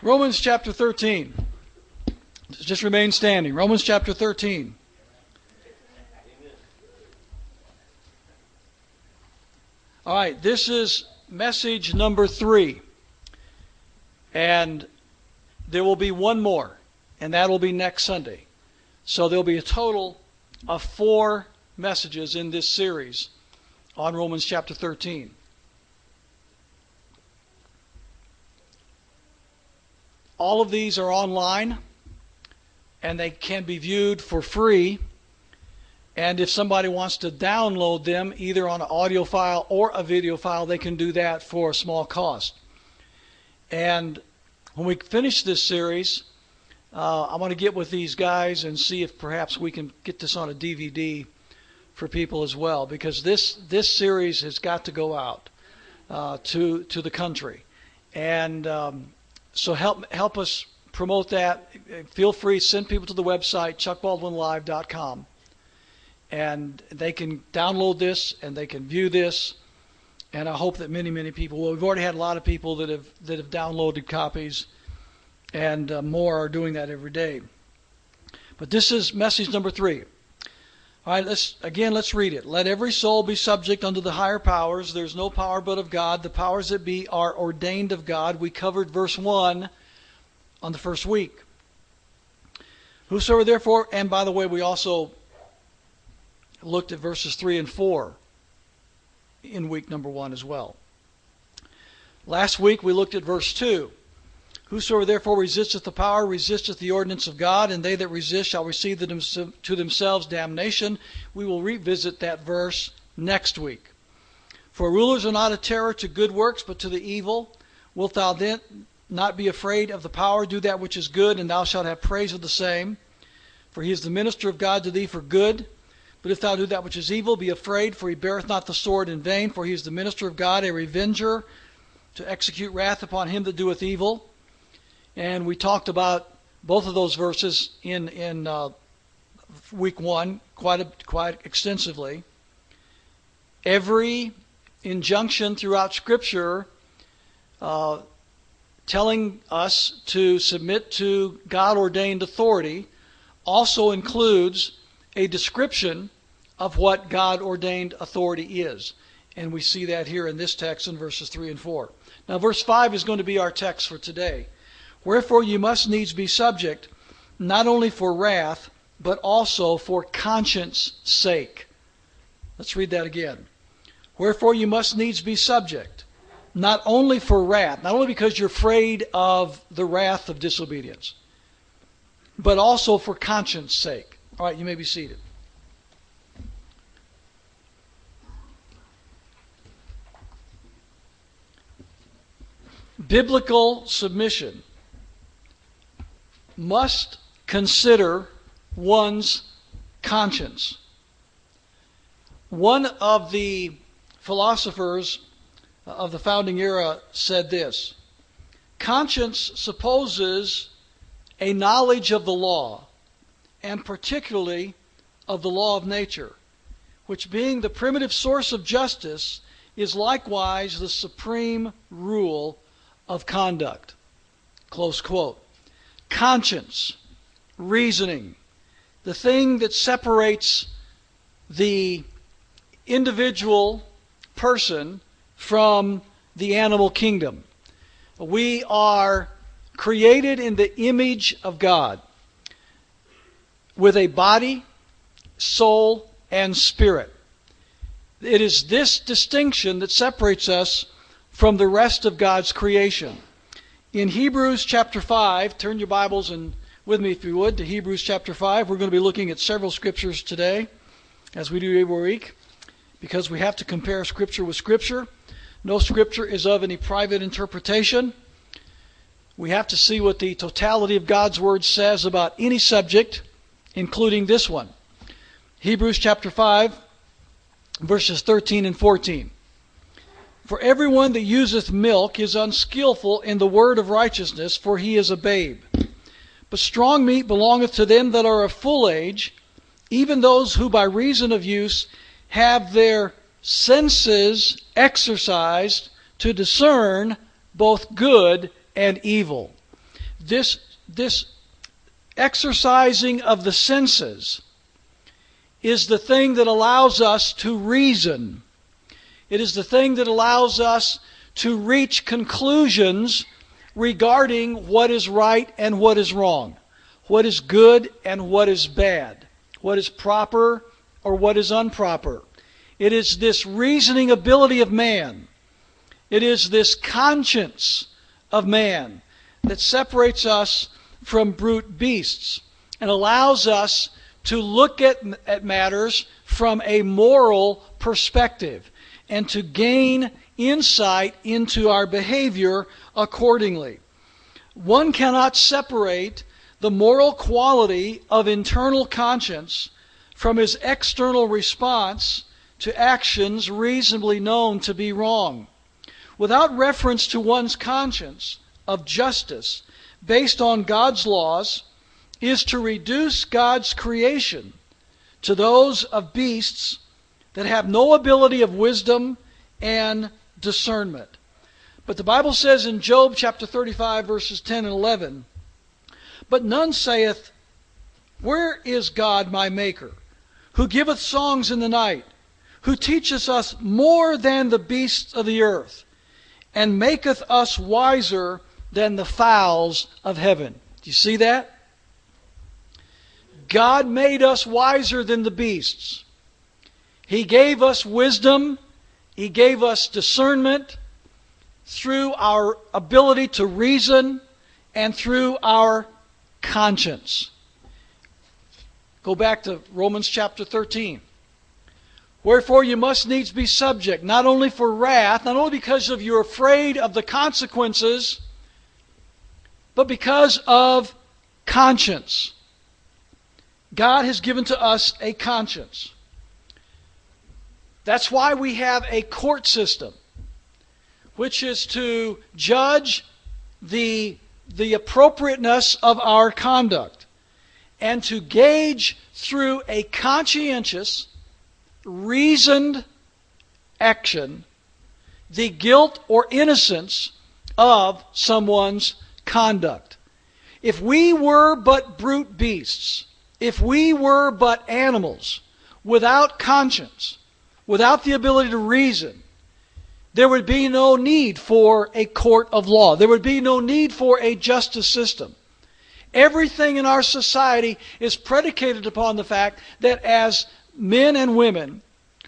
Romans chapter 13. Just remain standing. Romans chapter 13. All right, this is message number three. And there will be one more, and that will be next Sunday. So there'll be a total of four messages in this series on Romans chapter 13. All of these are online and they can be viewed for free. And if somebody wants to download them either on an audio file or a video file, they can do that for a small cost. And when we finish this series, uh, I'm going to get with these guys and see if perhaps we can get this on a DVD for people as well, because this this series has got to go out uh, to to the country, and um, so help help us promote that. Feel free send people to the website chuckbaldwinlive.com, and they can download this and they can view this. And I hope that many many people. Well, we've already had a lot of people that have that have downloaded copies, and uh, more are doing that every day. But this is message number three. All right, let's again let's read it. Let every soul be subject unto the higher powers. There's no power but of God. The powers that be are ordained of God. We covered verse 1 on the first week. Whosoever therefore, and by the way, we also looked at verses 3 and 4 in week number 1 as well. Last week we looked at verse 2. Whosoever therefore resisteth the power resisteth the ordinance of God, and they that resist shall receive to themselves damnation. We will revisit that verse next week. For rulers are not a terror to good works, but to the evil. Wilt thou then not be afraid of the power? Do that which is good, and thou shalt have praise of the same. For he is the minister of God to thee for good. But if thou do that which is evil, be afraid, for he beareth not the sword in vain, for he is the minister of God, a revenger, to execute wrath upon him that doeth evil. And we talked about both of those verses in in uh, week one quite a, quite extensively. Every injunction throughout Scripture uh, telling us to submit to God ordained authority also includes a description of what God ordained authority is. And we see that here in this text in verses 3 and 4. Now, verse 5 is going to be our text for today. Wherefore you must needs be subject, not only for wrath, but also for conscience sake. Let's read that again. Wherefore you must needs be subject, not only for wrath, not only because you're afraid of the wrath of disobedience, but also for conscience sake. All right, you may be seated. Biblical submission must consider one's conscience. One of the philosophers of the founding era said this Conscience supposes a knowledge of the law, and particularly of the law of nature, which being the primitive source of justice, is likewise the supreme rule of conduct. Close quote conscience, reasoning, the thing that separates the individual person from the animal kingdom. We are created in the image of God with a body, soul, and spirit. It is this distinction that separates us from the rest of God's creation. In Hebrews chapter 5, turn your Bibles and with me if you would to Hebrews chapter 5. We're going to be looking at several scriptures today as we do every week because we have to compare scripture with scripture. No scripture is of any private interpretation. We have to see what the totality of God's word says about any subject, including this one. Hebrews chapter 5, verses 13 and 14. For everyone that useth milk is unskillful in the word of righteousness, for he is a babe. But strong meat belongeth to them that are of full age, even those who by reason of use have their senses exercised to discern both good and evil. this, this exercising of the senses is the thing that allows us to reason. It is the thing that allows us to reach conclusions regarding what is right and what is wrong, what is good and what is bad, what is proper or what is improper. It is this reasoning ability of man. It is this conscience of man that separates us from brute beasts and allows us to look at, at matters from a moral perspective and to gain insight into our behavior accordingly. One cannot separate the moral quality of internal conscience from his external response to actions reasonably known to be wrong. Without reference to one's conscience of justice based on God's laws is to reduce God's creation to those of beasts that have no ability of wisdom and discernment. But the Bible says in Job chapter 35, verses 10 and 11, But none saith, Where is God my Maker, who giveth songs in the night, who teacheth us more than the beasts of the earth, and maketh us wiser than the fowls of heaven? Do you see that? God made us wiser than the beasts. He gave us wisdom. He gave us discernment through our ability to reason and through our conscience. Go back to Romans chapter 13. Wherefore you must needs be subject, not only for wrath, not only because of you're afraid of the consequences, but because of conscience. God has given to us a conscience. That's why we have a court system, which is to judge the, the appropriateness of our conduct and to gauge through a conscientious, reasoned action the guilt or innocence of someone's conduct. If we were but brute beasts, if we were but animals without conscience, without the ability to reason, there would be no need for a court of law. There would be no need for a justice system. Everything in our society is predicated upon the fact that as men and women,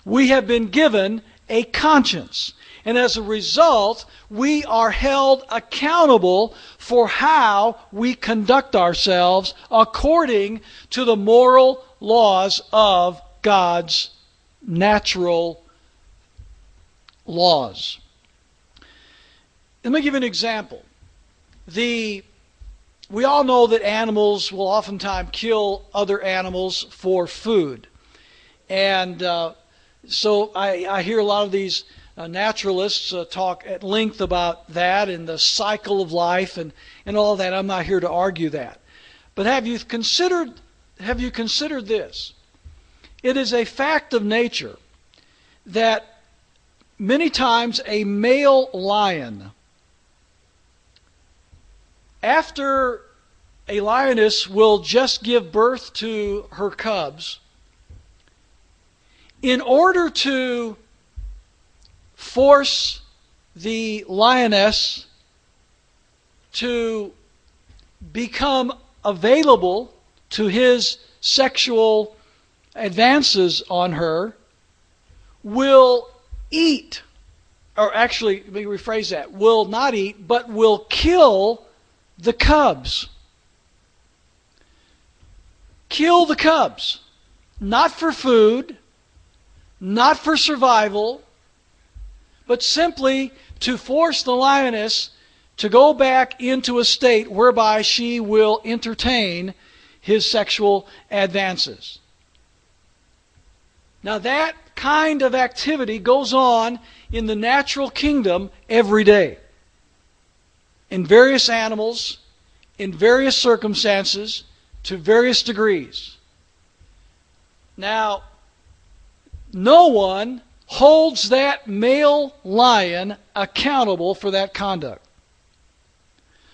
we have been given a conscience. And as a result, we are held accountable for how we conduct ourselves according to the moral laws of God's natural laws. Let me give you an example. The we all know that animals will oftentimes kill other animals for food, and uh, so I, I, hear a lot of these uh, naturalists uh, talk at length about that and the cycle of life and, and all that. I'm not here to argue that, but have you considered have you considered this? It is a fact of nature that many times a male lion, after a lioness will just give birth to her cubs, in order to force the lioness to become available to his sexual advances on her will eat, or actually, let me rephrase that, will not eat, but will kill the cubs. Kill the cubs. Not for food, not for survival, but simply to force the lioness to go back into a state whereby she will entertain his sexual advances. Now, that kind of activity goes on in the natural kingdom every day. In various animals, in various circumstances, to various degrees. Now, no one holds that male lion accountable for that conduct.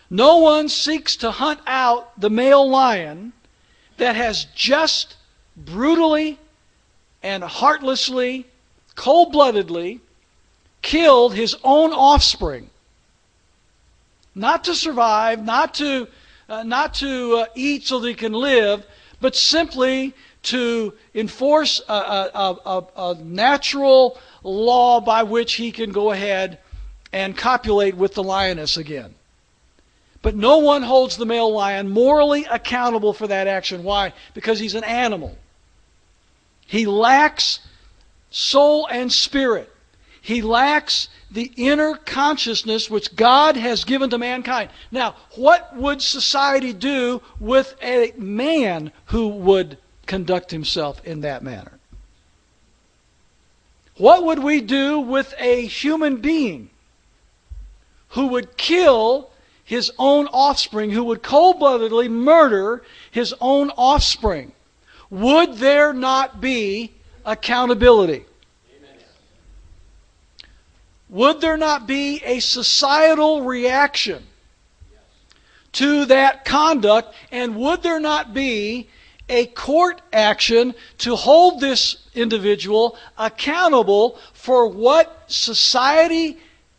No one seeks to hunt out the male lion that has just brutally and heartlessly, cold bloodedly killed his own offspring. Not to survive, not to, uh, not to uh, eat so that he can live, but simply to enforce a, a, a, a natural law by which he can go ahead and copulate with the lioness again. But no one holds the male lion morally accountable for that action. Why? Because he's an animal. He lacks soul and spirit. He lacks the inner consciousness which God has given to mankind. Now, what would society do with a man who would conduct himself in that manner? What would we do with a human being who would kill his own offspring, who would cold bloodedly murder his own offspring? Would there not be accountability? Would there not be a societal reaction to that conduct? And would there not be a court action to hold this individual accountable for what society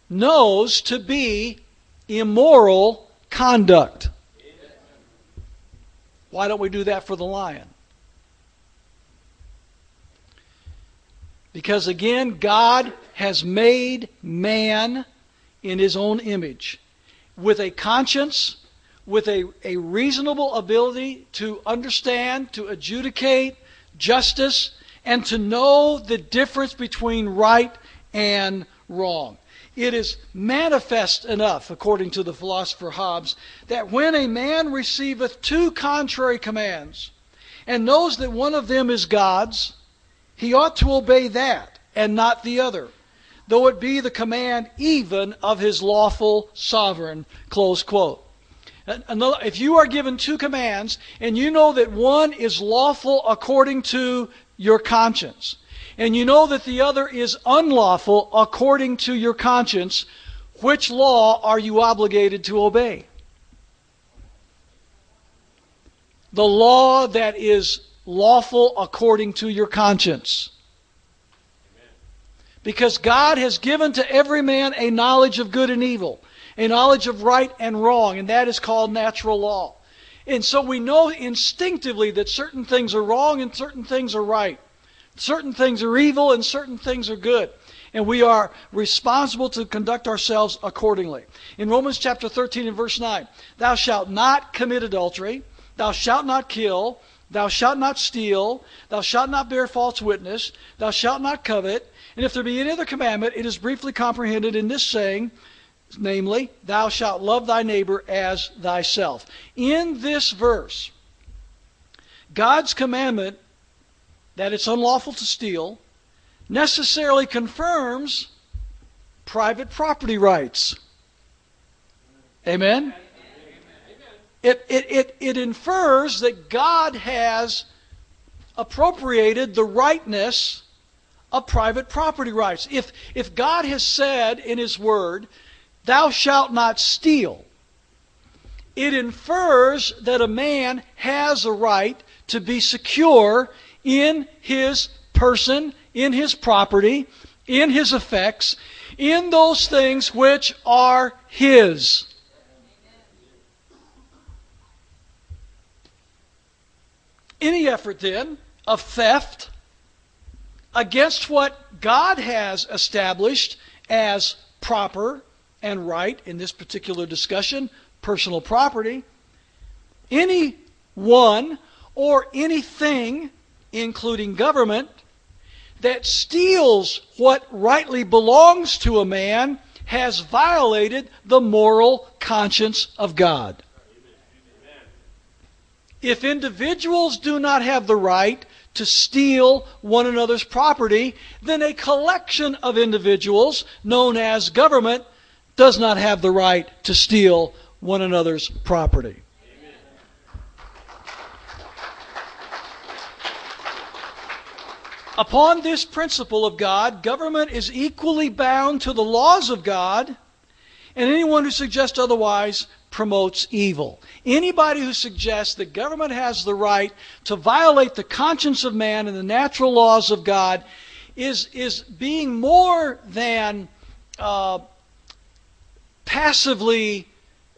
knows to be immoral conduct. Why don't we do that for the lion? Because again, God has made man in his own image with a conscience with a, a reasonable ability to understand, to adjudicate justice, and to know the difference between right and wrong. It is manifest enough, according to the philosopher Hobbes, that when a man receiveth two contrary commands, and knows that one of them is God's, he ought to obey that, and not the other, though it be the command even of his lawful sovereign. Close quote. If you are given two commands and you know that one is lawful according to your conscience, and you know that the other is unlawful according to your conscience, which law are you obligated to obey? The law that is lawful according to your conscience. Because God has given to every man a knowledge of good and evil a knowledge of right and wrong, and that is called natural law. And so we know instinctively that certain things are wrong and certain things are right. Certain things are evil and certain things are good. And we are responsible to conduct ourselves accordingly. In Romans chapter 13 and verse 9, thou shalt not commit adultery, thou shalt not kill, thou shalt not steal, thou shalt not bear false witness, thou shalt not covet. And if there be any other commandment, it is briefly comprehended in this saying, namely, thou shalt love thy neighbor as thyself. In this verse, God's commandment that it's unlawful to steal necessarily confirms private property rights. Amen? It, it, it, it infers that God has appropriated the rightness of private property rights. If, if God has said in His Word Thou shalt not steal. It infers that a man has a right to be secure in his person, in his property, in his effects, in those things which are his. Any effort then of theft against what God has established as proper and right in this particular discussion personal property. Any one or anything, including government, that steals what rightly belongs to a man has violated the moral conscience of God. If individuals do not have the right to steal one another's property, then a collection of individuals, known as government, does not have the right to steal one another's property. Upon this principle of God, government is equally bound to the laws of God, and anyone who suggests otherwise promotes evil. Anybody who suggests that government has the right to violate the conscience of man and the natural laws of God is, is being more than uh, passively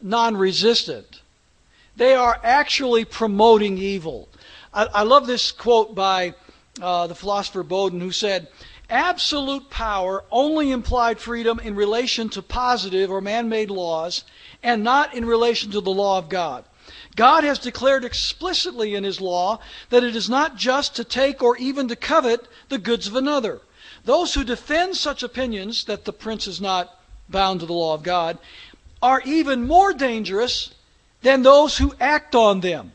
non resistant. They are actually promoting evil. I, I love this quote by uh, the philosopher Bodin, who said, Absolute power only implied freedom in relation to positive or man made laws and not in relation to the law of God. God has declared explicitly in His law that it is not just to take or even to covet the goods of another. Those who defend such opinions, that the prince is not bound to the law of God, are even more dangerous than those who act on them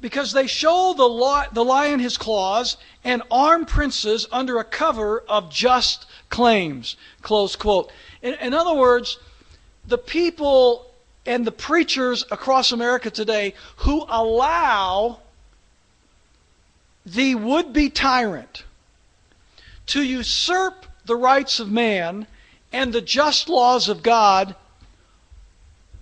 because they show the, law, the lion his claws and arm princes under a cover of just claims. Close quote. In, in other words, the people and the preachers across America today who allow the would be tyrant to usurp the rights of man and the just laws of God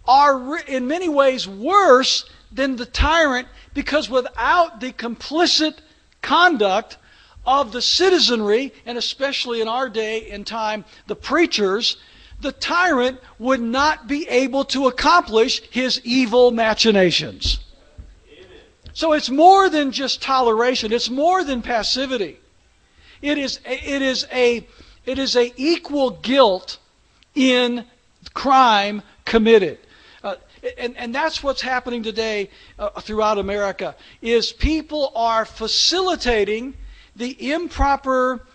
are in many ways worse than the tyrant because without the complicit conduct of the citizenry, and especially in our day and time, the preachers, the tyrant would not be able to accomplish his evil machinations. So it's more than just toleration, it's more than passivity. It is, it is, a, it is a equal guilt in crime committed and, and that's what's happening today uh, throughout America, is people are facilitating the improper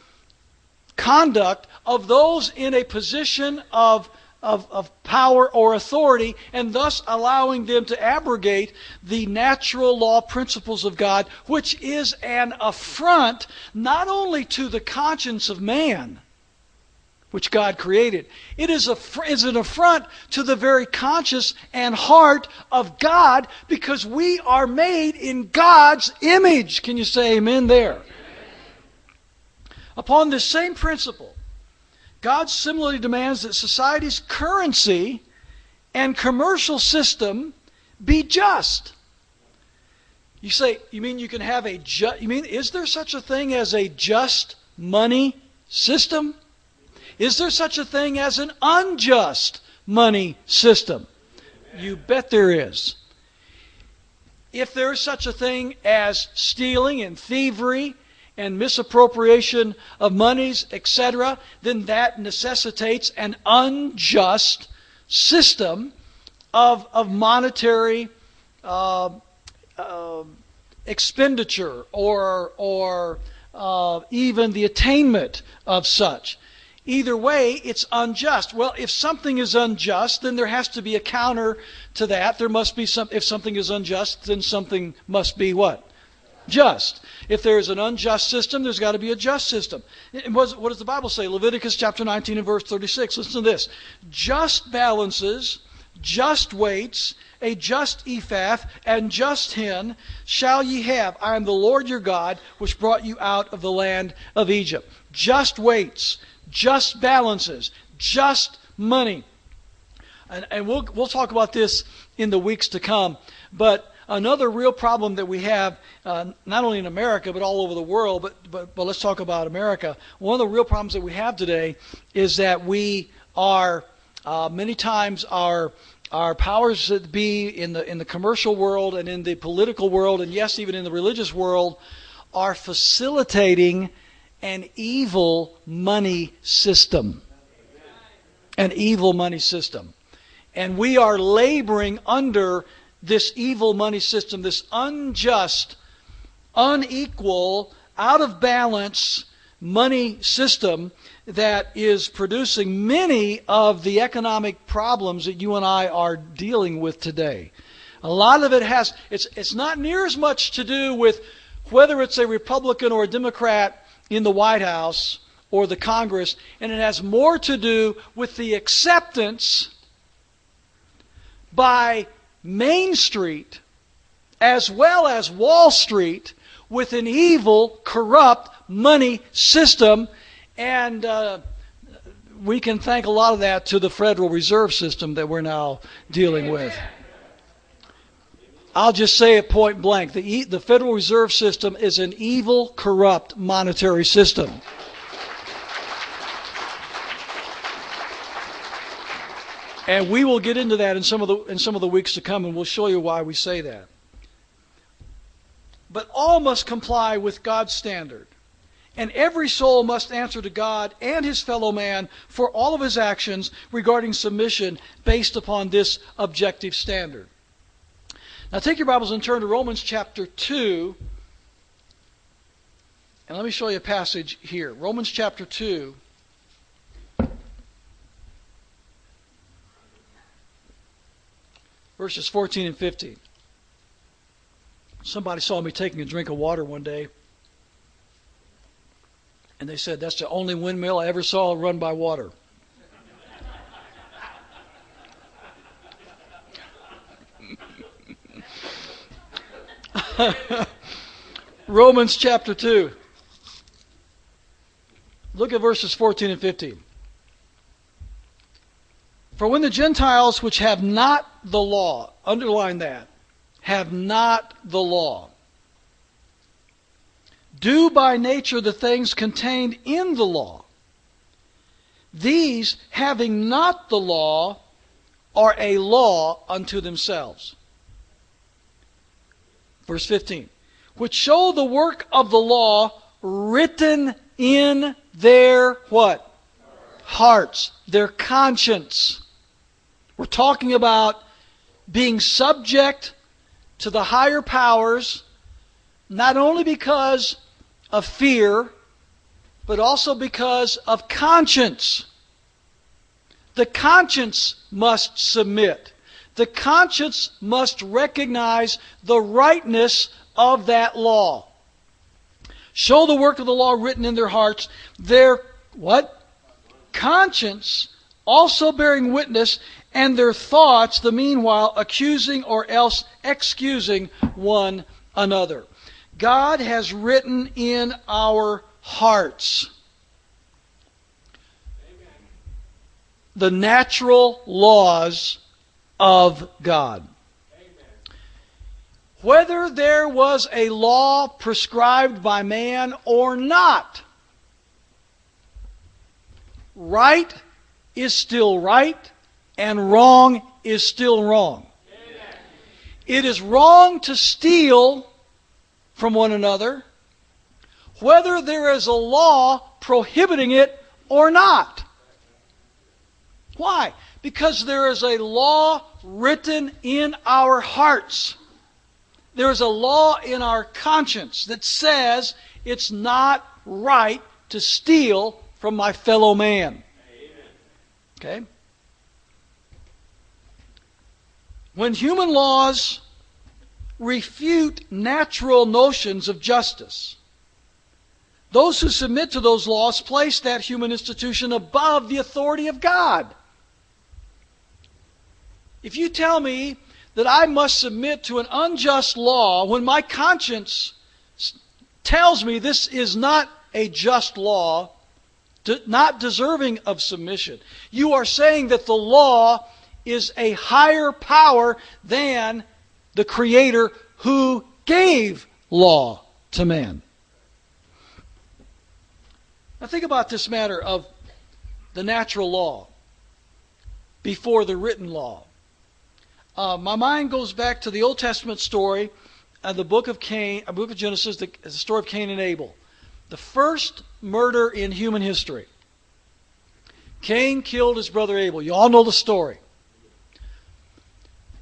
conduct of those in a position of, of, of power or authority, and thus allowing them to abrogate the natural law principles of God, which is an affront not only to the conscience of man, which God created. It is, a, is an affront to the very conscience and heart of God because we are made in God's image. Can you say amen there? Upon this same principle, God similarly demands that society's currency and commercial system be just. You say, you mean you can have a just, you mean, is there such a thing as a just money system? Is there such a thing as an unjust money system? You bet there is. If there is such a thing as stealing and thievery and misappropriation of monies, etc., then that necessitates an unjust system of, of monetary uh, uh, expenditure or, or uh, even the attainment of such. Either way, it's unjust. Well, if something is unjust, then there has to be a counter to that. There must be some, if something is unjust, then something must be what? Just. If there is an unjust system, there's got to be a just system. And what does the Bible say? Leviticus chapter 19 and verse 36. Listen to this. Just balances, just weights, a just ephah, and just hin shall ye have. I am the Lord your God, which brought you out of the land of Egypt. Just weights just balances, just money. And, and we'll, we'll talk about this in the weeks to come. But another real problem that we have, uh, not only in America, but all over the world, but, but, but let's talk about America. One of the real problems that we have today is that we are, uh, many times, our, our powers that be in the, in the commercial world and in the political world, and yes, even in the religious world, are facilitating an evil money system. An evil money system. And we are laboring under this evil money system, this unjust, unequal, out of balance money system that is producing many of the economic problems that you and I are dealing with today. A lot of it has, it's, it's not near as much to do with whether it's a Republican or a Democrat in the White House or the Congress, and it has more to do with the acceptance by Main Street as well as Wall Street with an evil, corrupt money system. And uh, we can thank a lot of that to the Federal Reserve System that we're now dealing with. I'll just say it point blank. The, e- the Federal Reserve System is an evil, corrupt monetary system. And we will get into that in some of the in some of the weeks to come, and we'll show you why we say that. But all must comply with God's standard. And every soul must answer to God and his fellow man for all of his actions regarding submission based upon this objective standard. Now take your Bibles and turn to Romans chapter 2. And let me show you a passage here. Romans chapter 2. Verses 14 and 15. Somebody saw me taking a drink of water one day, and they said, That's the only windmill I ever saw run by water. Romans chapter 2. Look at verses 14 and 15. For when the Gentiles which have not the law, underline that, have not the law, do by nature the things contained in the law, these, having not the law, are a law unto themselves. Verse 15. Which show the work of the law written in their what? Hearts, their conscience. We're talking about being subject to the higher powers, not only because of fear, but also because of conscience. The conscience must submit. The conscience must recognize the rightness of that law. Show the work of the law written in their hearts. Their what? Conscience also bearing witness and their thoughts, the meanwhile, accusing or else excusing one another. God has written in our hearts the natural laws of God. Whether there was a law prescribed by man or not, right is still right and wrong is still wrong. Amen. It is wrong to steal from one another, whether there is a law prohibiting it or not. Why? Because there is a law written in our hearts. There is a law in our conscience that says it's not right to steal from my fellow man. Okay? When human laws refute natural notions of justice, those who submit to those laws place that human institution above the authority of God. If you tell me that I must submit to an unjust law when my conscience tells me this is not a just law, not deserving of submission, you are saying that the law is a higher power than the Creator who gave law to man. Now, think about this matter of the natural law before the written law. Uh, my mind goes back to the Old Testament story of the book of Cain, a book of Genesis, the, the story of Cain and Abel, the first murder in human history. Cain killed his brother Abel. You all know the story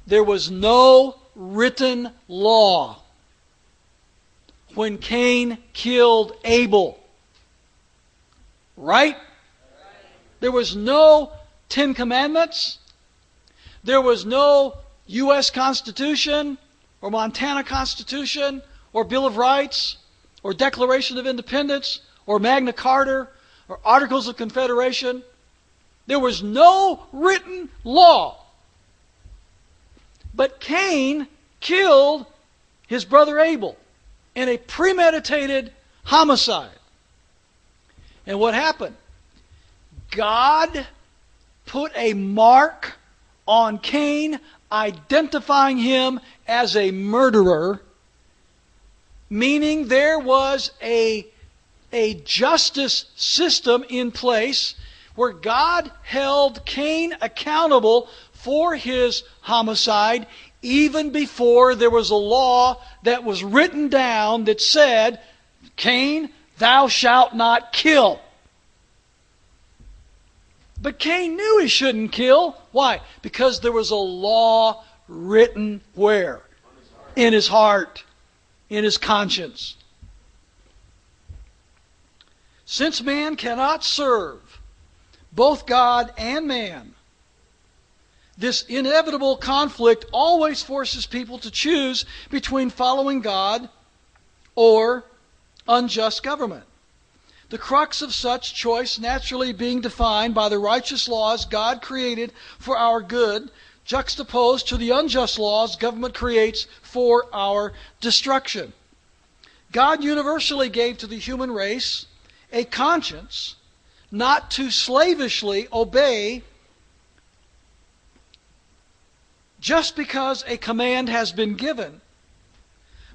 there was no written law when Cain killed Abel. Right? There was no Ten Commandments. There was no U.S. Constitution or Montana Constitution or Bill of Rights or Declaration of Independence or Magna Carta or Articles of Confederation. There was no written law but Cain killed his brother Abel in a premeditated homicide. And what happened? God put a mark on Cain identifying him as a murderer, meaning there was a, a justice system in place where God held Cain accountable for his homicide even before there was a law that was written down that said, Cain, thou shalt not kill. But Cain knew he shouldn't kill. Why? Because there was a law written where? In his heart, in his conscience. Since man cannot serve both God and man, this inevitable conflict always forces people to choose between following God or unjust government. The crux of such choice naturally being defined by the righteous laws God created for our good, juxtaposed to the unjust laws government creates for our destruction. God universally gave to the human race a conscience not to slavishly obey just because a command has been given,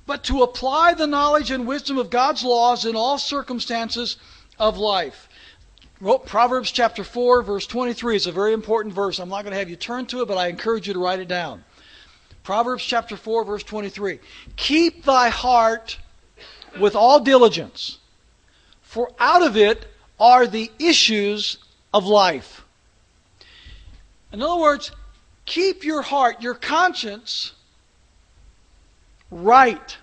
but to apply the knowledge and wisdom of God's laws in all circumstances of life. Proverbs chapter 4, verse 23 is a very important verse. I'm not going to have you turn to it, but I encourage you to write it down. Proverbs chapter 4, verse 23. Keep thy heart with all diligence, for out of it are the issues of life. In other words, keep your heart, your conscience, right.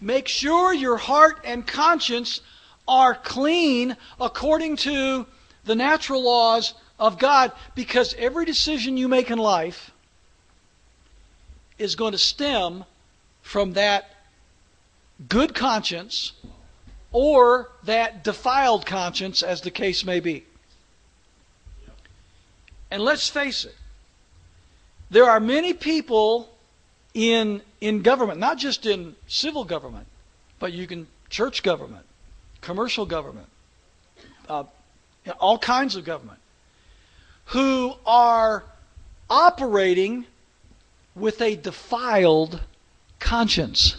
Make sure your heart and conscience are clean according to the natural laws of God because every decision you make in life is going to stem from that good conscience or that defiled conscience, as the case may be. And let's face it, there are many people in, in government, not just in civil government, but you can church government, commercial government, uh, all kinds of government, who are operating with a defiled conscience.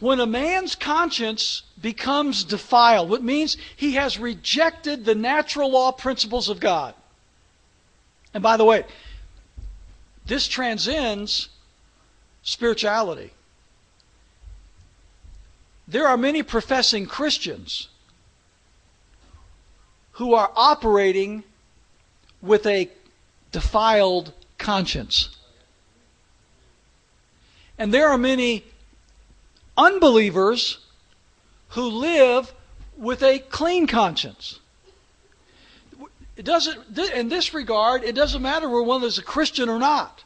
When a man's conscience becomes defiled, what means he has rejected the natural law principles of God. And by the way, this transcends spirituality. There are many professing Christians who are operating with a defiled conscience. And there are many unbelievers who live with a clean conscience. It doesn't, in this regard, it doesn't matter whether it's a Christian or not.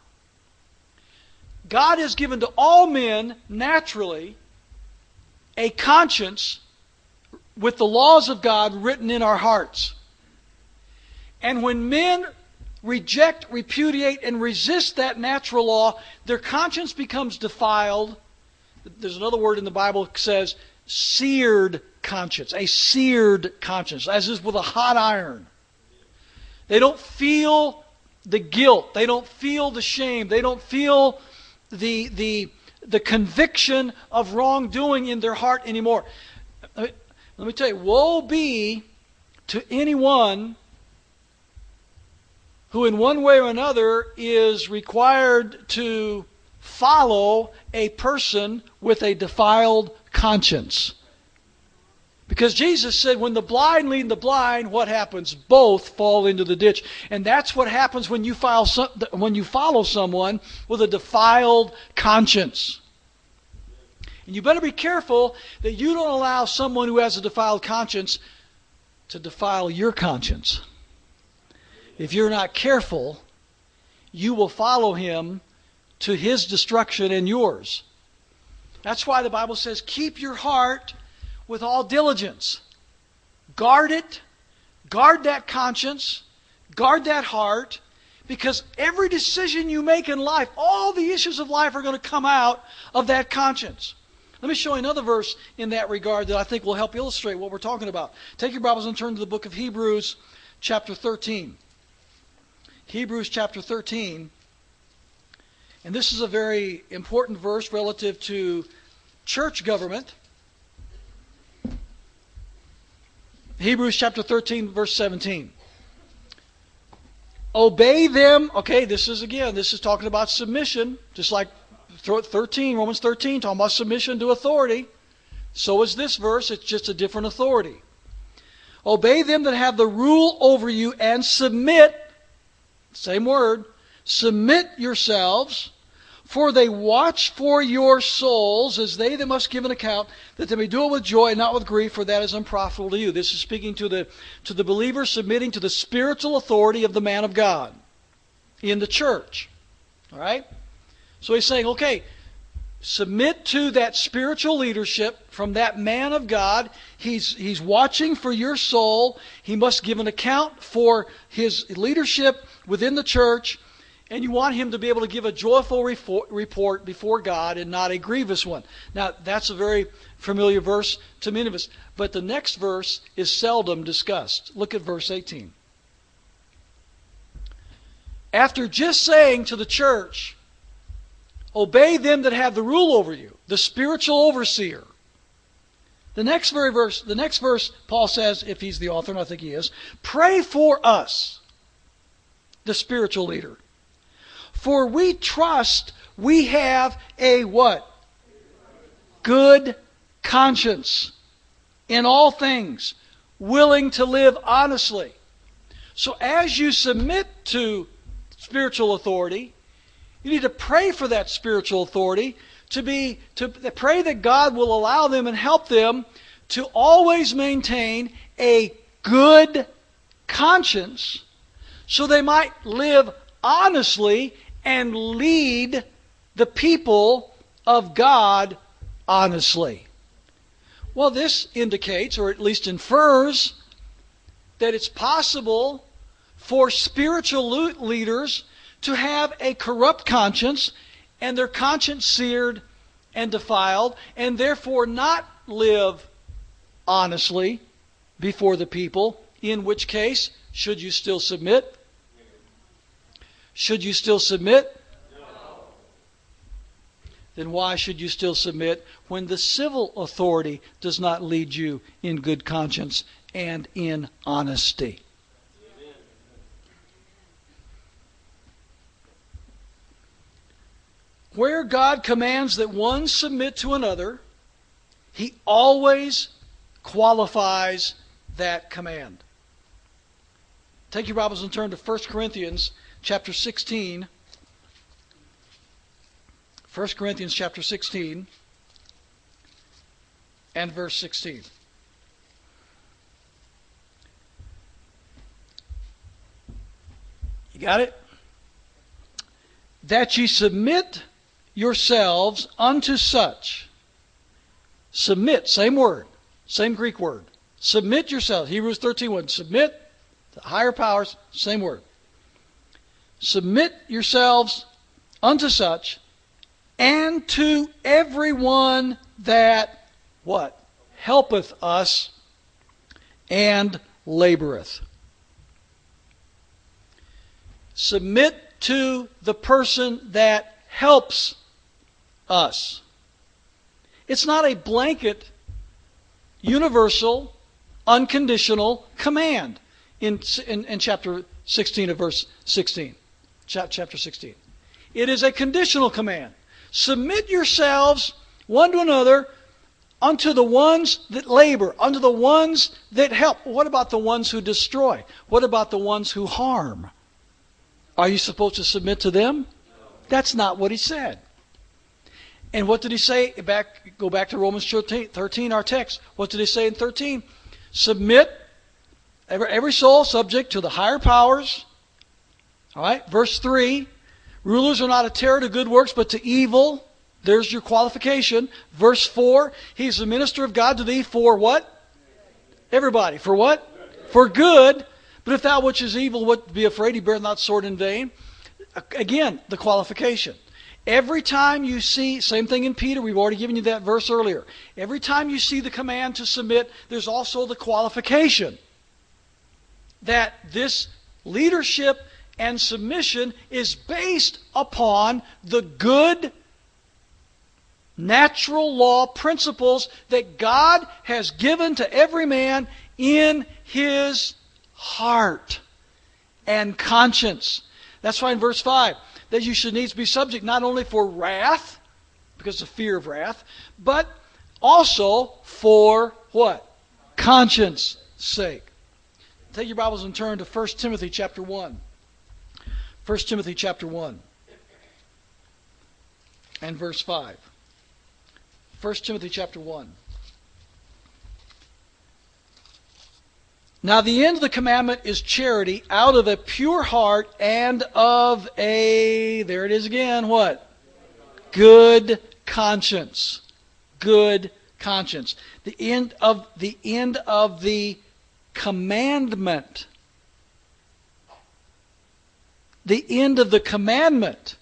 God has given to all men naturally a conscience with the laws of God written in our hearts. And when men reject, repudiate, and resist that natural law, their conscience becomes defiled. There's another word in the Bible that says seared conscience, a seared conscience, as is with a hot iron. They don't feel the guilt. They don't feel the shame. They don't feel the, the, the conviction of wrongdoing in their heart anymore. Let me, tell you, woe be to anyone who, in one way or another, is required to follow a person with a defiled conscience. Because Jesus said, when the blind lead the blind, what happens? Both fall into the ditch. And that's what happens when you, some, when you follow someone with a defiled conscience. And you better be careful that you don't allow someone who has a defiled conscience to defile your conscience. If you're not careful, you will follow him to his destruction and yours. That's why the Bible says, keep your heart with all diligence. Guard it. Guard that conscience. Guard that heart. Because every decision you make in life, all the issues of life are going to come out of that conscience. Let me show you another verse in that regard that I think will help illustrate what we're talking about. Take your Bibles and turn to the book of Hebrews, chapter 13. Hebrews chapter 13. And this is a very important verse relative to church government. Hebrews chapter 13, verse 17. Obey them. Okay, this is again, this is talking about submission, just like 13, Romans 13, talking about submission to authority. So is this verse, it's just a different authority. Obey them that have the rule over you and submit, same word, submit yourselves, for they watch for your souls as they that must give an account, that they may do it with joy and not with grief, for that is unprofitable to you. This is speaking to the, to the believer submitting to the spiritual authority of the man of God in the church. All right? So he's saying, okay, submit to that spiritual leadership from that man of God. He's, he's watching for your soul. He must give an account for his leadership within the church. And you want him to be able to give a joyful report before God and not a grievous one. Now, that's a very familiar verse to many of us. But the next verse is seldom discussed. Look at verse 18. After just saying to the church, Obey them that have the rule over you, the spiritual overseer. The next very verse, the next verse, Paul says, if he's the author, and I think he is, pray for us, the spiritual leader. For we trust we have a what? Good conscience in all things, willing to live honestly. So as you submit to spiritual authority, you need to pray for that spiritual authority to be to pray that God will allow them and help them to always maintain a good conscience so they might live honestly and lead the people of God honestly. Well, this indicates, or at least infers, that it's possible for spiritual leaders to have a corrupt conscience and their conscience seared and defiled, and therefore not live honestly before the people, in which case, should you still submit? Should you still submit? Then why should you still submit when the civil authority does not lead you in good conscience and in honesty? Where God commands that one submit to another, He always qualifies that command. Take your Bibles and turn to 1 Corinthians chapter 16. 1 Corinthians chapter 16 and verse 16. You got it? That ye submit yourselves unto such. Submit, same word, same Greek word. Submit yourselves. Hebrews 13 1. Submit to higher powers, same word. Submit yourselves unto such, and to everyone that what? Helpeth us and laboreth. Submit to the person that helps us. It's not a blanket, universal, unconditional command in, in, in chapter 16 of verse 16. Chapter 16. It is a conditional command. Submit yourselves one to another unto the ones that labor, unto the ones that help. What about the ones who destroy? What about the ones who harm? Are you supposed to submit to them? That's not what he said. And what did he say? Back, go back to Romans 13, our text. What did he say in 13? Submit every, every soul subject to the higher powers. All right, verse 3 Rulers are not a terror to good works, but to evil. There's your qualification. Verse 4 He's the minister of God to thee for what? Everybody. For what? For good. But if thou which is evil would be afraid, he beareth not sword in vain. Again, the qualification. Every time you see, same thing in Peter, we've already given you that verse earlier. Every time you see the command to submit, there's also the qualification that this leadership and submission is based upon the good natural law principles that God has given to every man in his heart and conscience. That's why in verse 5 that you should needs be subject not only for wrath, because of fear of wrath, but also for what? Conscience sake. Take your Bibles and turn to 1 Timothy chapter 1. 1 Timothy chapter 1 and verse 5. 1 Timothy chapter 1. Now, the end of the commandment is charity out of a pure heart and of a, there it is again, what? Good conscience. Good conscience. The end of the end of the commandment. The end of the commandment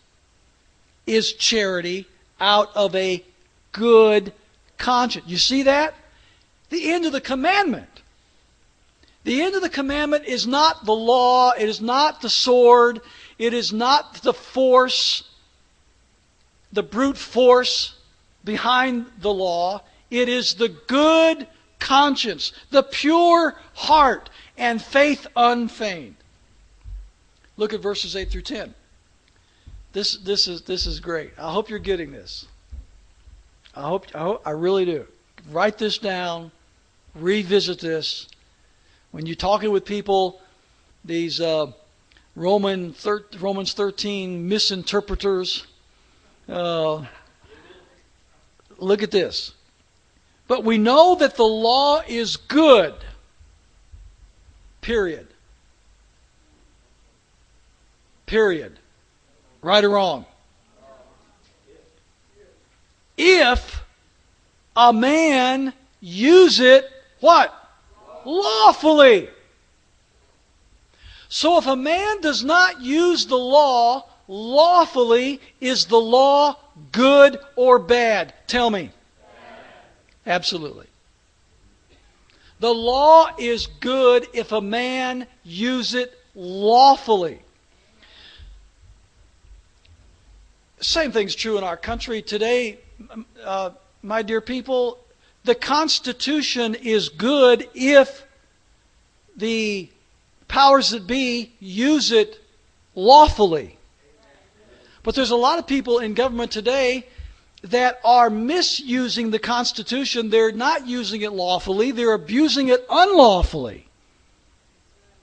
is charity out of a good conscience. You see that? The end of the commandment. The end of the commandment is not the law, it is not the sword, it is not the force, the brute force behind the law. It is the good conscience, the pure heart, and faith unfeigned. Look at verses 8 through 10. This, this, is, this is great. I hope you're getting this. I hope, I hope I really do. Write this down, revisit this. When you're talking with people, these uh, Roman thir- Romans 13 misinterpreters, uh, look at this. But we know that the law is good. Period. Period. Right or wrong? If a man use it, what? Lawfully. So if a man does not use the law lawfully, is the law good or bad? Tell me. Absolutely. The law is good if a man use it lawfully. Same thing's true in our country today, uh, my dear people. The Constitution is good if the powers that be use it lawfully. But there's a lot of people in government today that are misusing the Constitution. They're not using it lawfully, they're abusing it unlawfully.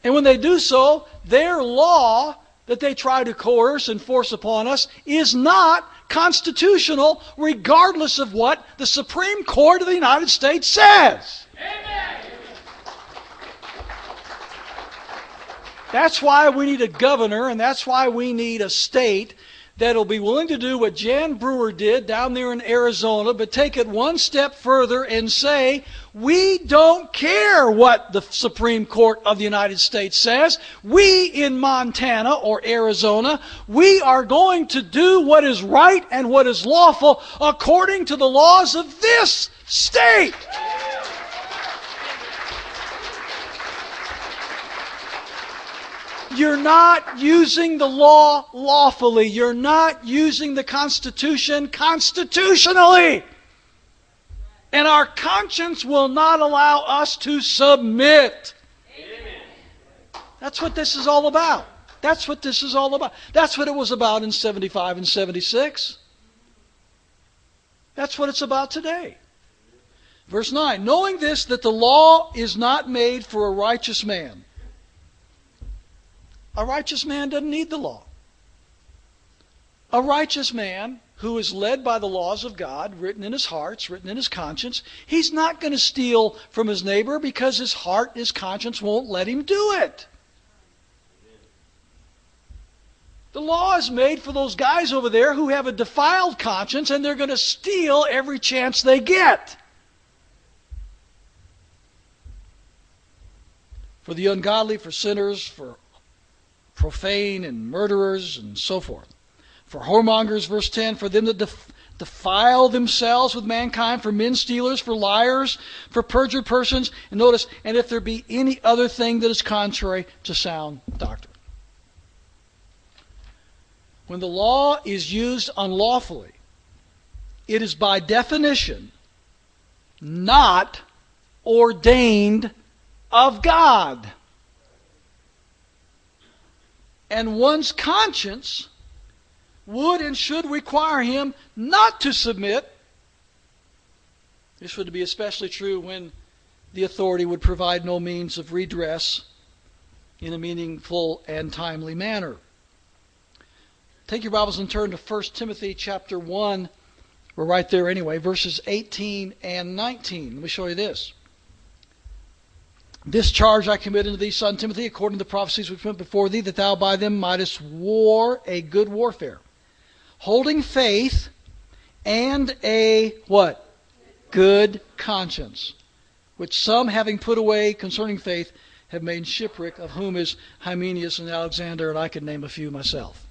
And when they do so, their law that they try to coerce and force upon us is not constitutional, regardless of what the Supreme Court of the United States says. Amen. That's why we need a governor, and that's why we need a state that'll be willing to do what Jan Brewer did down there in Arizona, but take it one step further and say, we don't care what the Supreme Court of the United States says. We in Montana or Arizona, we are going to do what is right and what is lawful according to the laws of this state. You're not using the law lawfully. You're not using the Constitution constitutionally. And our conscience will not allow us to submit. Amen. That's what this is all about. That's what this is all about. That's what it was about in 75 and 76. That's what it's about today. Verse 9 Knowing this, that the law is not made for a righteous man a righteous man doesn't need the law. A righteous man who is led by the laws of God, written in his heart, written in his conscience, he's not going to steal from his neighbor because his heart, his conscience won't let him do it. The law is made for those guys over there who have a defiled conscience and they're going to steal every chance they get. For the ungodly, for sinners, for profane and murderers and so forth. For whoremongers, verse 10, for them that def- defile themselves with mankind, for men stealers, for liars, for perjured persons, and notice, and if there be any other thing that is contrary to sound doctrine. when the law is used unlawfully, it is by definition not ordained of God. And one's conscience would and should require him not to submit. This would be especially true when the authority would provide no means of redress in a meaningful and timely manner. Take your Bibles and turn to 1 Timothy chapter 1. We're right there anyway, verses 18 and 19. Let me show you this. This charge I commit unto thee, son Timothy, according to the prophecies which went before thee, that thou by them mightest war a good warfare, holding faith and a what? Good conscience, which some having put away concerning faith have made shipwreck, of whom is Hymenaeus and Alexander, and I could name a few myself.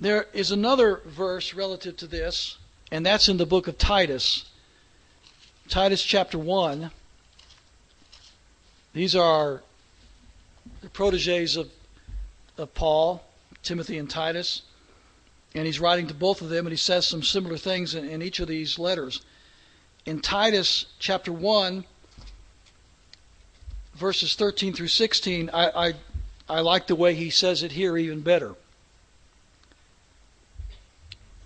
There is another verse relative to this, and that's in the book of Titus. Titus chapter 1. These are the proteges of, of Paul, Timothy and Titus. And he's writing to both of them, and he says some similar things in, in each of these letters. In Titus chapter 1, verses 13 through 16, I, I, I like the way he says it here even better.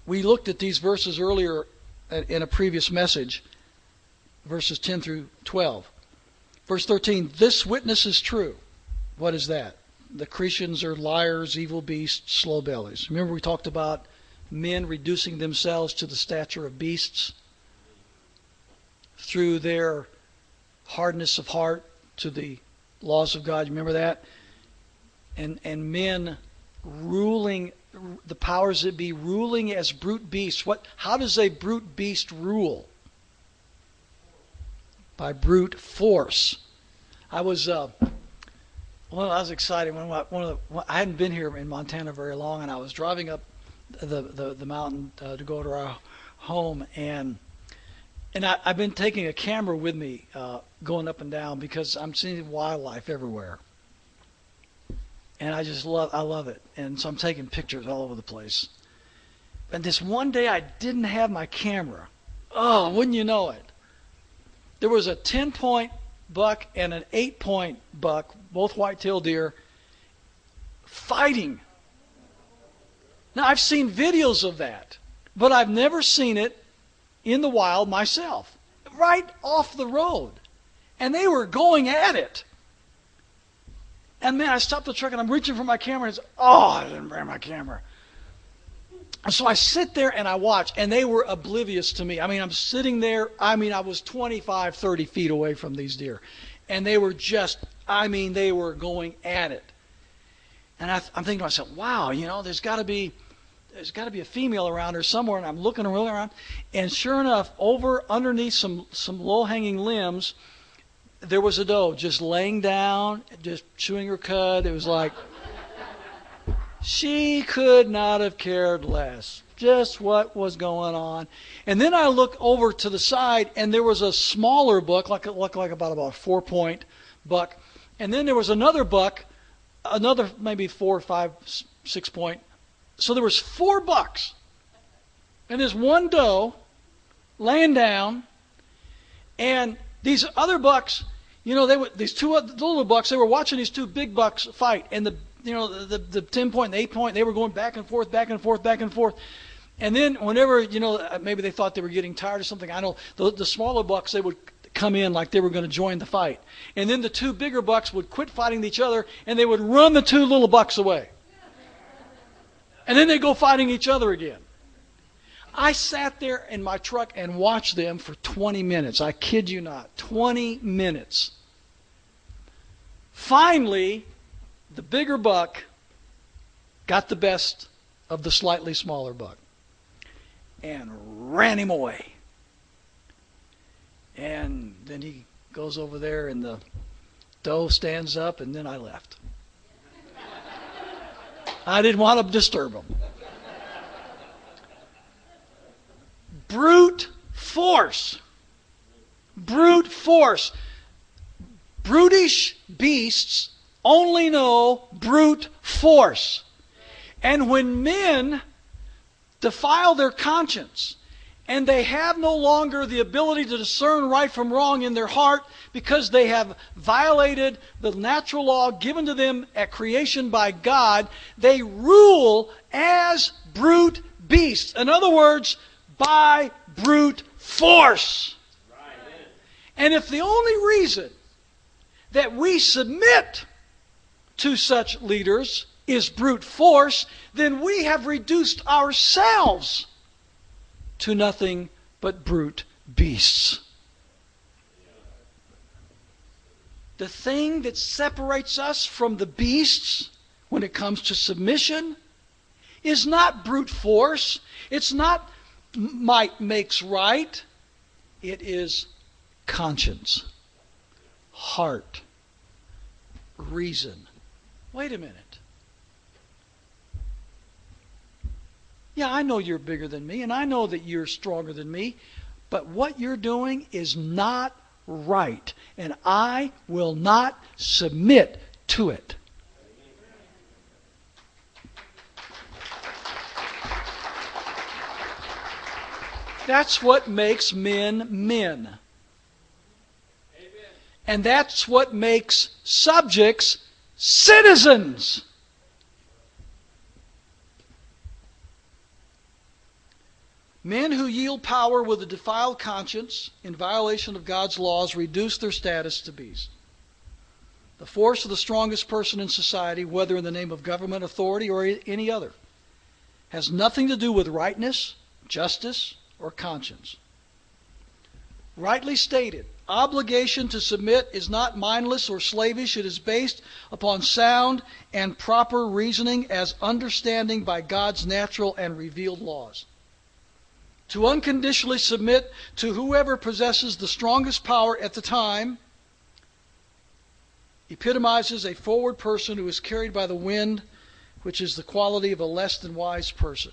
We looked at these verses earlier in a previous message, verses 10 through 12. Verse 13, this witness is true. What is that? The Cretians are liars, evil beasts, slow bellies. Remember, we talked about men reducing themselves to the stature of beasts through their hardness of heart to the laws of God. Remember that? And, and men ruling the powers that be ruling as brute beasts. What? How does a brute beast rule? By brute force. I was uh, well, I was excited when one of the I hadn't been here in Montana very long, and I was driving up the the, the mountain uh, to go to our home, and and I, have been taking a camera with me uh, going up and down because I'm seeing wildlife everywhere and I just love I love it. And so I'm taking pictures all over the place. And this one day I didn't have my camera. Oh, wouldn't you know it? There was a 10 point buck and an 8 point buck, both white-tailed deer, fighting. Now I've seen videos of that, but I've never seen it in the wild myself. Right off the road. And they were going at it. And man, I stopped the truck and I'm reaching for my camera and it's, oh, I didn't bring my camera. And so I sit there and I watch, and they were oblivious to me. I mean, I'm sitting there, I mean, I was 25, 30 feet away from these deer. And they were just, I mean, they were going at it. And I, am thinking to myself, wow, you know, there's got to be, there's got to be a female around here somewhere. And I'm looking really around, and sure enough, over underneath some some low-hanging limbs, there was a doe just laying down, just chewing her cud. It was like she could not have cared less. Just what was going on. And then I look over to the side, and there was a smaller buck, like looked like about about four point buck, and then there was another buck, another maybe four, five, six point. So there was four bucks, and there's one doe laying down, and these other bucks, you know, they were these two little bucks. They were watching these two big bucks fight, and the you know the, the, the ten point, and the eight point, they were going back and forth, back and forth, back and forth. And then whenever you know uh, maybe they thought they were getting tired or something, I know the, the smaller bucks they would come in like they were going to join the fight, and then the two bigger bucks would quit fighting each other, and they would run the two little bucks away, and then they go fighting each other again. I sat there in my truck and watched them for 20 minutes. I kid you not. 20 minutes. Finally, the bigger buck got the best of the slightly smaller buck and ran him away. And then he goes over there, and the doe stands up, and then I left. I didn't want to disturb him. brute force. Brute force. Brutish beasts only know brute force. And when men defile their conscience and they have no longer the ability to discern right from wrong in their heart because they have violated the natural law given to them at creation by God, they rule as brute beasts. In other words, by brute force. And if the only reason that we submit to such leaders is brute force, then we have reduced ourselves to nothing but brute beasts. The thing that separates us from the beasts when it comes to submission is not brute force. It's not might makes right. It is conscience, heart, reason. Wait a minute. Yeah, I know you're bigger than me, and I know that you're stronger than me, but what you're doing is not right, and I will not submit to it. That's what makes men men. And that's what makes subjects citizens. Men who yield power with a defiled conscience in violation of God's laws reduce their status to beasts. The force of the strongest person in society, whether in the name of government authority or any other, has nothing to do with rightness, justice, or conscience. Rightly stated, obligation to submit is not mindless or slavish. It is based upon sound and proper reasoning as understanding by God's natural and revealed laws. To unconditionally submit to whoever possesses the strongest power at the time epitomizes a forward person who is carried by the wind, which is the quality of a less than wise person.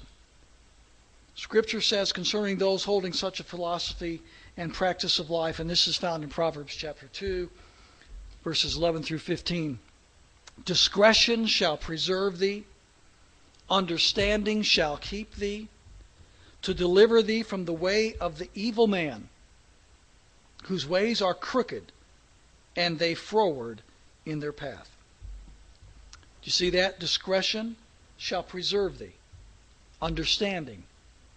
Scripture says concerning those holding such a philosophy and practice of life, and this is found in Proverbs chapter 2, verses 11 through 15. Discretion shall preserve thee, understanding shall keep thee, to deliver thee from the way of the evil man, whose ways are crooked, and they froward in their path. Do you see that? Discretion shall preserve thee, understanding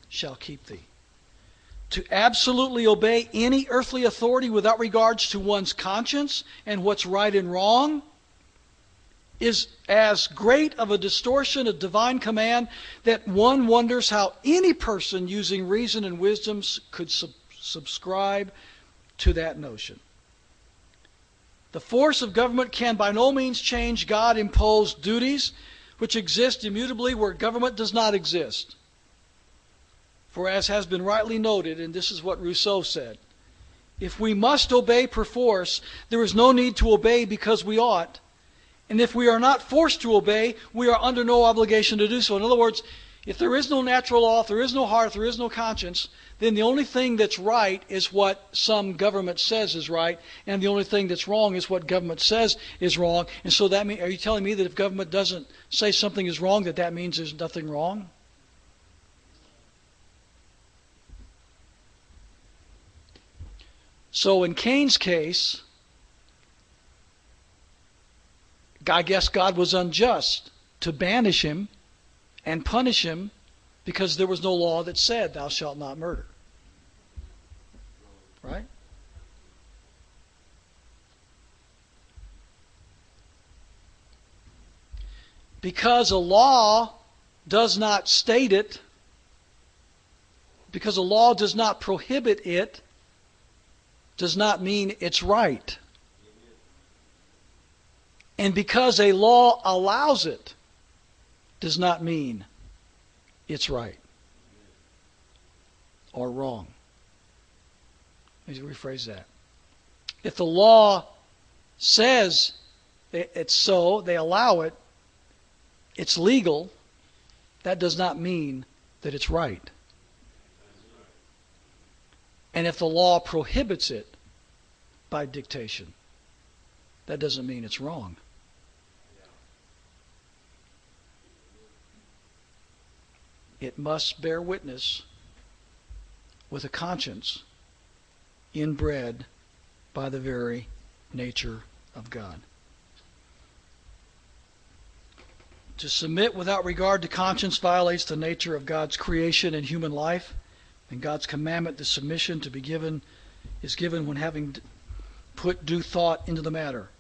shall keep thee. To absolutely obey any earthly authority without regards to one's conscience and what's right and wrong is as great of a distortion of divine command that one wonders how any person using reason and wisdom could sub- subscribe to that notion. The force of government can by no means change God imposed duties which exist immutably where government does not exist. For as has been rightly noted, and this is what Rousseau said, if we must obey perforce, there is no need to obey because we ought. And if we are not forced to obey, we are under no obligation to do so. In other words, if there is no natural law, if there is no heart, if there is no conscience, then the only thing that's right is what some government says is right, and the only thing that's wrong is what government says is wrong. And so that mean, are you telling me that if government doesn't say something is wrong, that that means there's nothing wrong? So in Cain's case, I guess God was unjust to banish him and punish him because there was no law that said, Thou shalt not murder. Right? Because a law does not state it, because a law does not prohibit it, does not mean it's right. And because a law allows it, does not mean it's right or wrong. Let me rephrase that. If the law says it's so, they allow it, it's legal, that does not mean that it's right. And if the law prohibits it by dictation. That doesn't mean it's wrong. It must bear witness with a conscience inbred by the very nature of God. To submit without regard to conscience violates the nature of God's creation and human life, and God's commandment that submission to be given is given when having put due thought into the matter,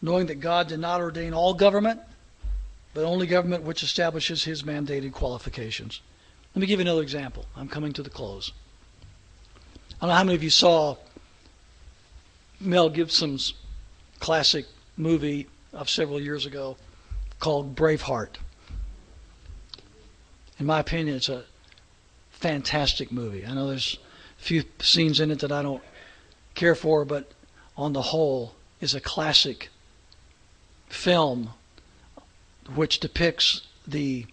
knowing that God did not ordain all government, but only government which establishes his mandated qualifications. Let me give you another example. I'm coming to the close. I don't know how many of you saw Mel Gibson's classic movie of several years ago called Braveheart. In my opinion, it's a fantastic movie. I know there's a few scenes in it that I don't care for, but on the whole, is a classic film which depicts the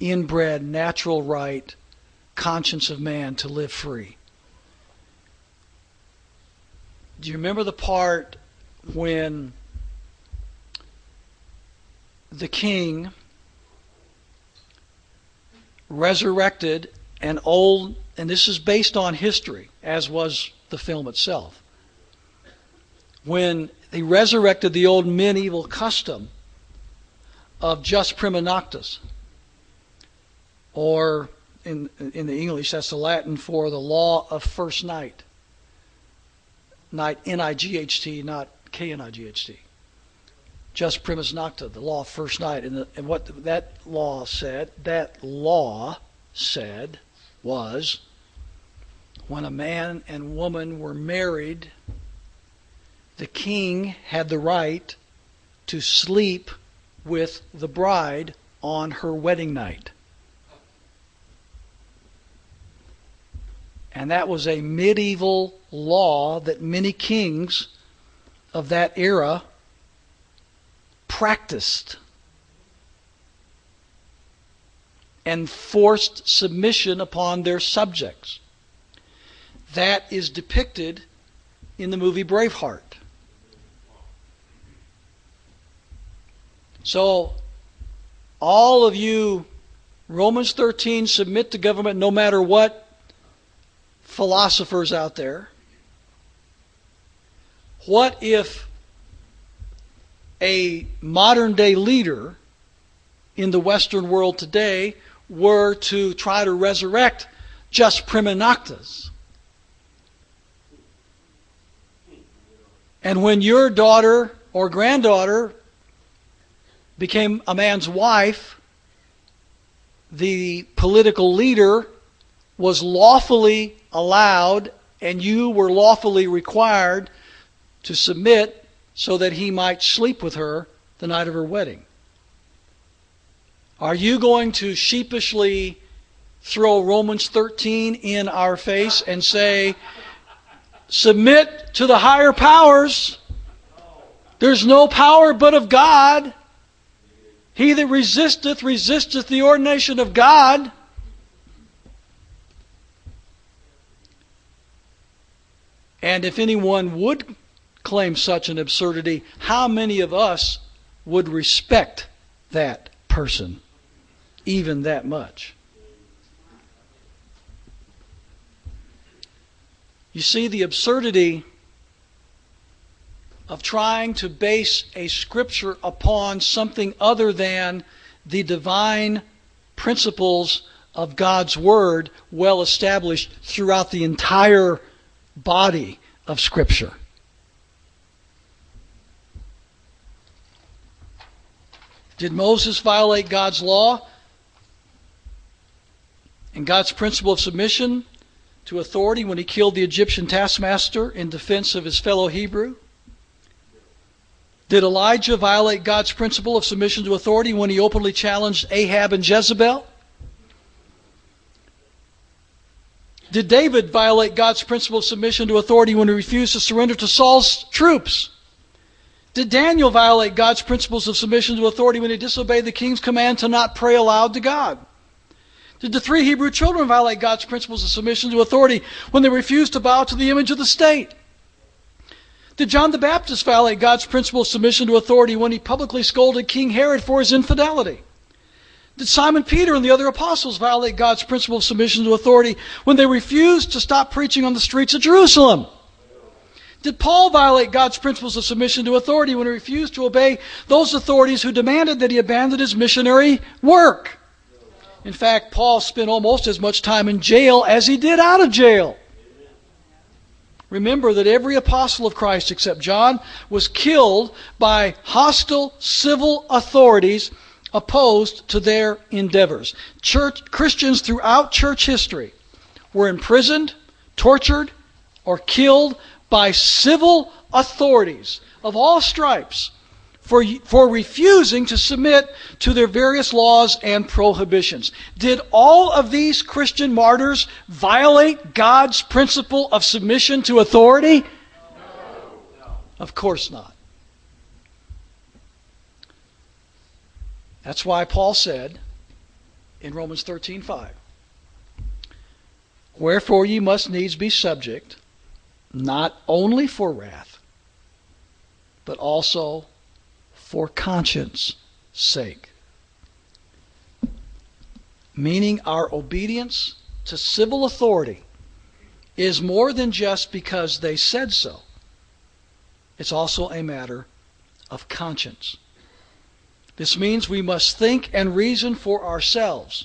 inbred natural right conscience of man to live free. Do you remember the part when the king resurrected an old, and this is based on history, as was the film itself. When he resurrected the old medieval custom of just prima noctis, or in, in the English, that's the Latin for the law of first night. Night, N I G H T, not K N I G H T. Just primus nocta, the law of first night. And, the, and what that law said, that law said was when a man and woman were married, the king had the right to sleep with the bride on her wedding night. And that was a medieval law that many kings of that era practiced and forced submission upon their subjects. That is depicted in the movie Braveheart. So, all of you, Romans 13, submit to government no matter what philosophers out there. What if a modern day leader in the Western world today were to try to resurrect just prima noctis? And when your daughter or granddaughter became a man's wife, the political leader was lawfully allowed and you were lawfully required to submit so that he might sleep with her the night of her wedding. Are you going to sheepishly throw Romans 13 in our face and say, submit to the higher powers? There's no power but of God. He that resisteth, resisteth the ordination of God. And if anyone would claim such an absurdity, how many of us would respect that person even that much? You see, the absurdity of trying to base a scripture upon something other than the divine principles of God's Word well established throughout the entire body of Scripture. Did Moses violate God's law and God's principle of submission to authority when he killed the Egyptian taskmaster in defense of his fellow Hebrew? Did Elijah violate God's principle of submission to authority when he openly challenged Ahab and Jezebel? Did David violate God's principle of submission to authority when he refused to surrender to Saul's troops? Did Daniel violate God's principles of submission to authority when he disobeyed the king's command to not pray aloud to God? Did the three Hebrew children violate God's principles of submission to authority when they refused to bow to the image of the state? Did John the Baptist violate God's principle of submission to authority when he publicly scolded King Herod for his infidelity? Did Simon Peter and the other apostles violate God's principle of submission to authority when they refused to stop preaching on the streets of Jerusalem? Did Paul violate God's principles of submission to authority when he refused to obey those authorities who demanded that he abandon his missionary work? In fact, Paul spent almost as much time in jail as he did out of jail. Remember that every apostle of Christ except John was killed by hostile civil authorities opposed to their endeavors. Church, Christians throughout church history were imprisoned, tortured, or killed by civil authorities of all stripes for, for refusing to submit to their various laws and prohibitions. Did all of these Christian martyrs violate God's principle of submission to authority? No. Of course not. That's why Paul said in Romans 13:5, Wherefore ye must needs be subject, not only for wrath, but also for conscience sake. Meaning our obedience to civil authority is more than just because they said so. It's also a matter of conscience. This means we must think and reason for ourselves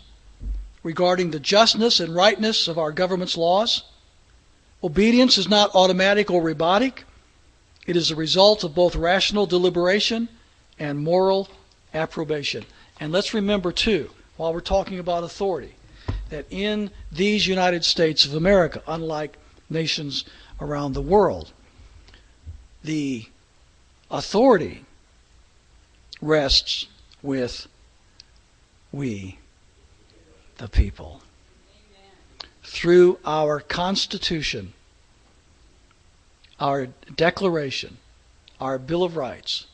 regarding the justness and rightness of our government's laws. Obedience is not automatic or robotic. It is a result of both rational deliberation and moral approbation. And let's remember, too, while we're talking about authority, that in these United States of America, unlike nations around the world, the authority rests with we, the people. Through our Constitution, our Declaration, our Bill of Rights,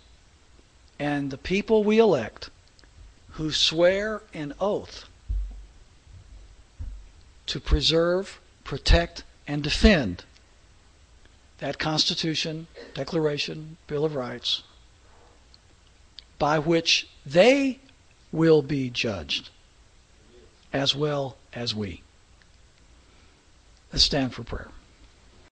and the people we elect who swear an oath to preserve, protect, and defend that Constitution, Declaration, Bill of Rights by which they will be judged as well as we. Let's stand for prayer.